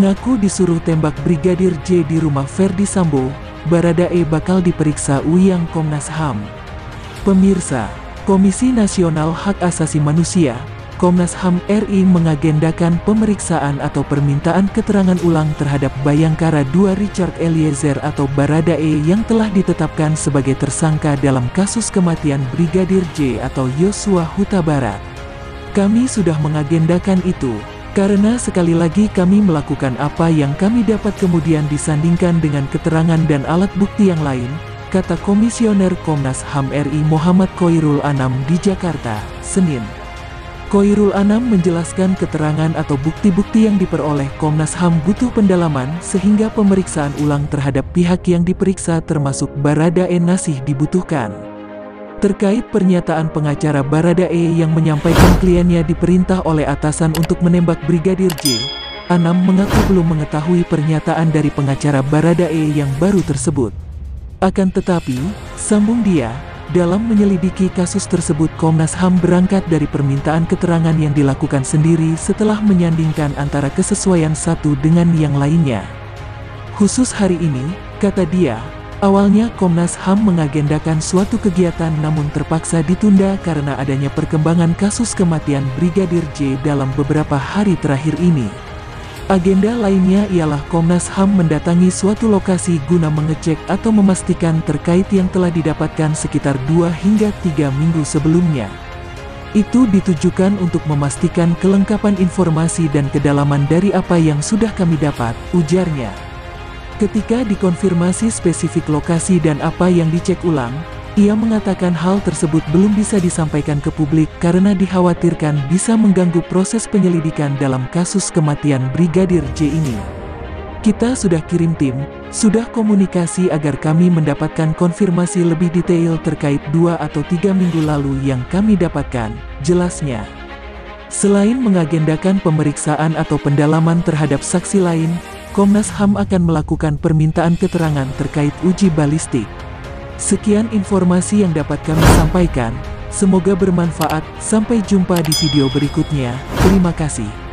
Ngaku disuruh tembak Brigadir J di rumah Ferdi Sambo, Baradae bakal diperiksa Uyang Komnas HAM. Pemirsa, Komisi Nasional Hak Asasi Manusia, Komnas HAM RI mengagendakan pemeriksaan atau permintaan keterangan ulang terhadap Bayangkara II Richard Eliezer atau Baradae yang telah ditetapkan sebagai tersangka dalam kasus kematian Brigadir J atau Yosua Huta Barat. Kami sudah mengagendakan itu, karena sekali lagi kami melakukan apa yang kami dapat kemudian disandingkan dengan keterangan dan alat bukti yang lain, kata Komisioner Komnas HAM RI Muhammad Koirul Anam di Jakarta, Senin. Koirul Anam menjelaskan keterangan atau bukti-bukti yang diperoleh Komnas HAM butuh pendalaman sehingga pemeriksaan ulang terhadap pihak yang diperiksa termasuk Baradae Nasih dibutuhkan. Terkait pernyataan pengacara Baradae yang menyampaikan kliennya diperintah oleh atasan untuk menembak Brigadir J, Anam mengaku belum mengetahui pernyataan dari pengacara Baradae yang baru tersebut. Akan tetapi, sambung dia, dalam menyelidiki kasus tersebut Komnas HAM berangkat dari permintaan keterangan yang dilakukan sendiri setelah menyandingkan antara kesesuaian satu dengan yang lainnya. Khusus hari ini, kata dia, Awalnya Komnas HAM mengagendakan suatu kegiatan namun terpaksa ditunda karena adanya perkembangan kasus kematian Brigadir J dalam beberapa hari terakhir ini. Agenda lainnya ialah Komnas HAM mendatangi suatu lokasi guna mengecek atau memastikan terkait yang telah didapatkan sekitar dua hingga tiga minggu sebelumnya. Itu ditujukan untuk memastikan kelengkapan informasi dan kedalaman dari apa yang sudah kami dapat, ujarnya. Ketika dikonfirmasi spesifik lokasi dan apa yang dicek ulang, ia mengatakan hal tersebut belum bisa disampaikan ke publik karena dikhawatirkan bisa mengganggu proses penyelidikan dalam kasus kematian Brigadir J ini. Kita sudah kirim tim, sudah komunikasi agar kami mendapatkan konfirmasi lebih detail terkait dua atau tiga minggu lalu yang kami dapatkan, jelasnya. Selain mengagendakan pemeriksaan atau pendalaman terhadap saksi lain, Komnas HAM akan melakukan permintaan keterangan terkait uji balistik. Sekian informasi yang dapat kami sampaikan, semoga bermanfaat, sampai jumpa di video berikutnya, terima kasih.